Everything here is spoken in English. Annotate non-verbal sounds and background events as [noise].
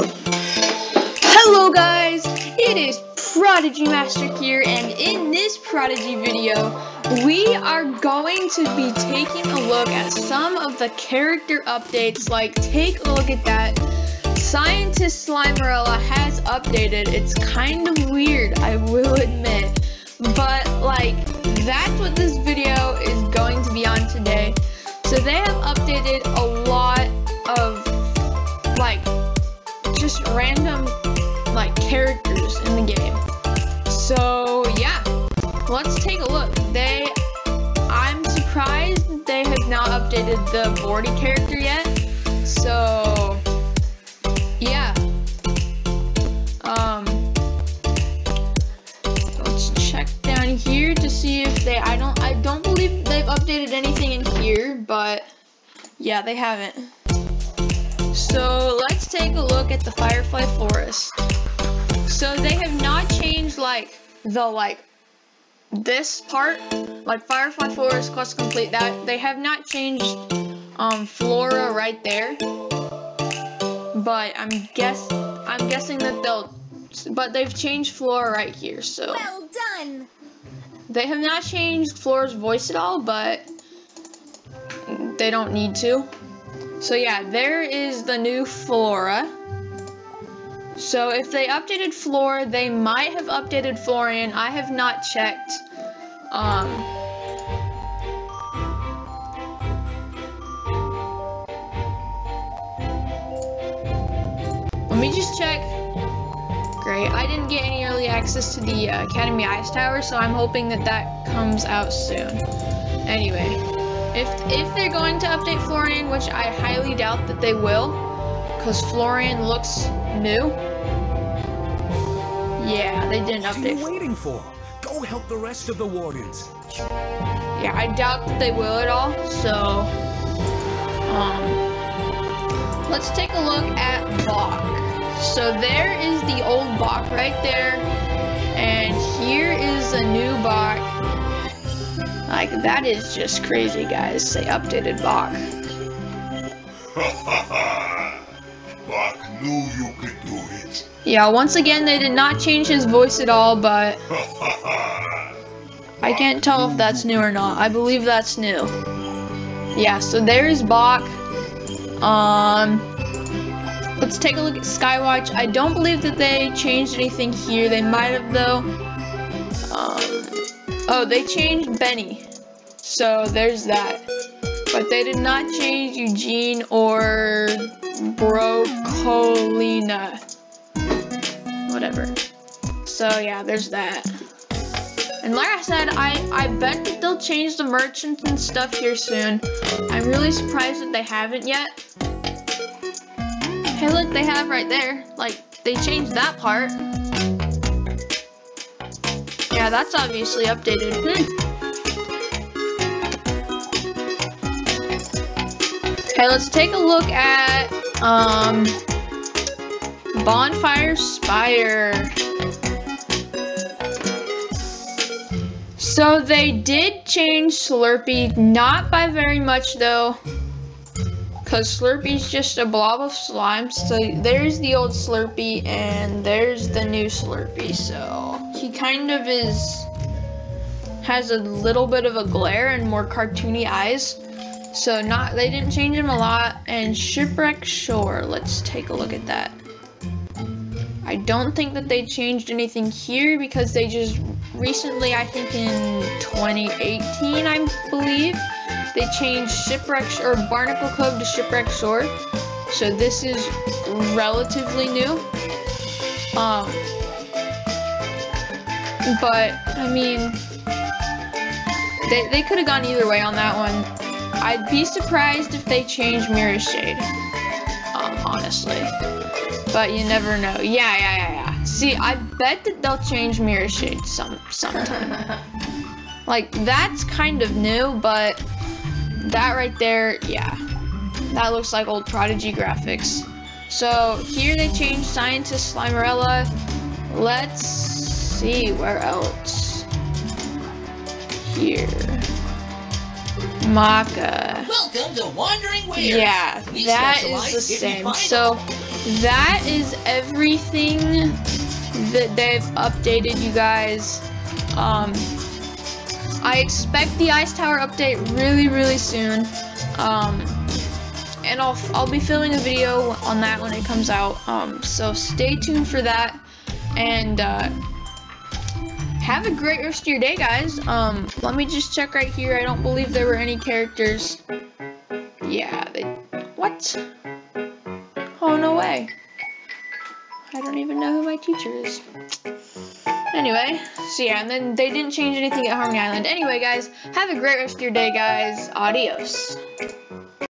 Hello guys, it is Prodigy Master here and in this Prodigy video we are going to be taking a look at some of the character updates. Like take a look at that. Scientist Slimerella has updated. It's kind of weird I will admit. But like that's what this video is going to be on today. So they have updated a lot of random like characters in the game. So yeah, let's take a look. They, I'm surprised they have not updated the Bordy character yet. So yeah, um, let's check down here to see if they. I don't. I don't believe they've updated anything in here, but yeah, they haven't. So let's take a look at the Firefly Forest. So they have not changed like the like this part, like Firefly Forest quest complete. That they have not changed um Flora right there. But I'm guess I'm guessing that they'll but they've changed Flora right here. So Well done. they have not changed Flora's voice at all, but they don't need to. So yeah, there is the new Flora. So if they updated Flora, they might have updated Florian. I have not checked. Um, let me just check. Great. I didn't get any early access to the uh, Academy Ice Tower, so I'm hoping that that comes out soon. Anyway, if if they're going to update Florian, which I highly doubt that they will, because Florian looks new. Yeah, they didn't What are you waiting for? Go help the rest of the wardens. Yeah, I doubt that they will at all. So, um, let's take a look at Bach. So there is the old Bach right there, Like that is just crazy, guys. They updated Bach. [laughs] Bach knew you could do it. Yeah, once again, they did not change his voice at all, but [laughs] I can't tell if that's new or not. I believe that's new. Yeah, so there's Bach. Um, let's take a look at Skywatch. I don't believe that they changed anything here. They might have though. Um, oh, they changed Benny. So there's that. But they did not change Eugene or Brocolina whatever. So yeah, there's that. And like I said, I, I bet that they'll change the merchants and stuff here soon. I'm really surprised that they haven't yet. Hey look, they have right there. Like, they changed that part. That's obviously updated. Hmm. Okay, let's take a look at, um, Bonfire Spire. So they did change Slurpee, not by very much though. Cause Slurpee's just a blob of slime. So there's the old Slurpee and there's the new Slurpee. So he kind of is has a little bit of a glare and more cartoony eyes. So not they didn't change him a lot. And Shipwreck Shore, let's take a look at that. I don't think that they changed anything here because they just recently, I think in 2018, I believe, they changed Shipwreck or Barnacle Cove to Shipwreck Shore. So this is relatively new. Um, but I mean, they they could have gone either way on that one. I'd be surprised if they changed Mira Shade. Um, honestly. But you never know. Yeah, yeah, yeah, yeah. See, I bet that they'll change Mira Shade some sometime. [laughs] like that's kind of new, but that right there, yeah. That looks like old Prodigy graphics. So here they changed Scientist Slimerella. Let's see where else. Here. Maka. Welcome to Wandering Weird. Yeah, We that is the same. So that is everything that they've updated, you guys. Um, I expect the Ice Tower update really, really soon. Um, and I'll, I'll be filming a video on that when it comes out. Um, so stay tuned for that. And uh, have a great rest of your day, guys. Um, let me just check right here. I don't believe there were any characters. Yeah, they... What? Oh, no way. I don't even know who my teacher is. Anyway, so yeah, and then they didn't change anything at Harmony Island. Anyway, guys, have a great rest of your day, guys. Adios.